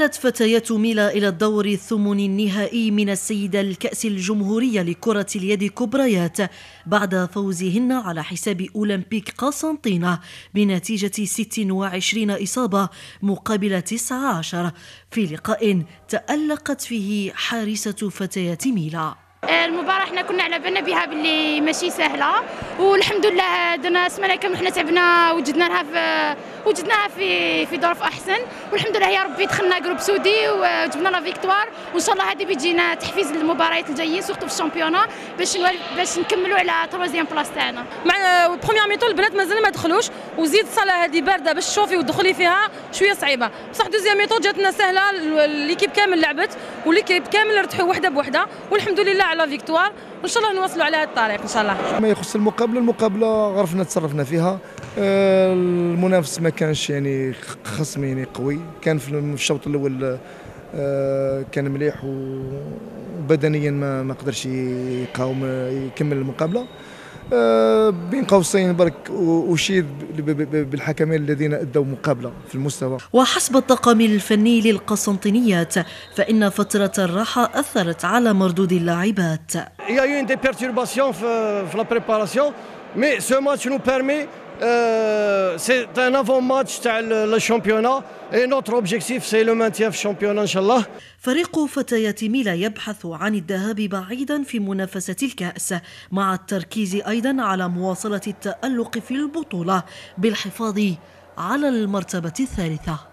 تأهلت فتيات ميلا إلى الدور الثمن النهائي من السيدة الكأس الجمهورية لكرة اليد كبريات بعد فوزهن على حساب أولمبيك قسنطينة بنتيجة 26 إصابة مقابل 19 في لقاء تألقت فيه حارسة فتيات ميلا. المباراة إحنا كنا على بالنا بها باللي ماشي سهلة والحمد لله درنا سمانة كاملة حنا تعبنا وجدنا لها في وجدناها في في ظروف أحسن. والحمد لله يا ربي دخلنا groupe soudé وجبنا la victoire. وإن شاء الله هذه بيجينا تحفيز للمباريات الجايين surtout في ال championnat باش باش نكملوا على troisième place تاعنا. مع première mi-temps البنات مازال ما دخلوش. وزيد الصاله هذه باردة باش تشوفي وتدخلي فيها شوية صعيبة. بصح deuxième mi-temps جاتنا سهلة l'équipe كامل لعبت و l'équipe كامل رتحوا وحدة بوحدة. والحمد لله على victoire وإن شاء الله نواصلوا على هذا الطريق إن شاء الله. ما يخص المقابلة المقابلة عرفنا تصرفنا فيها. المنافس ما كانش يعني خصم يعني قوي. كان في الشوط الأول آه، كان مليح وبدنيا ما ما قدرش يقاوم يكمل المقابلة. آه، بين قوسين برك أشيد بالحكمين الذين أدوا مقابلة في المستوى. وحسب الطاقم الفني للقسنطينيات فإن فترة الراحة أثرت على مردود اللاعبات. Il y a eu une des perturbations في la préparation, mais ce match nous permet c'est un avant-match تاع الشامبيونا et notre objectif c'est le maintien في الشامبيونا ان شاء الله فريق فتيات ميلا يبحث عن الذهاب بعيدا في منافسة الكأس مع التركيز أيضا على مواصلة التألق في البطولة بالحفاظ على المرتبة الثالثة.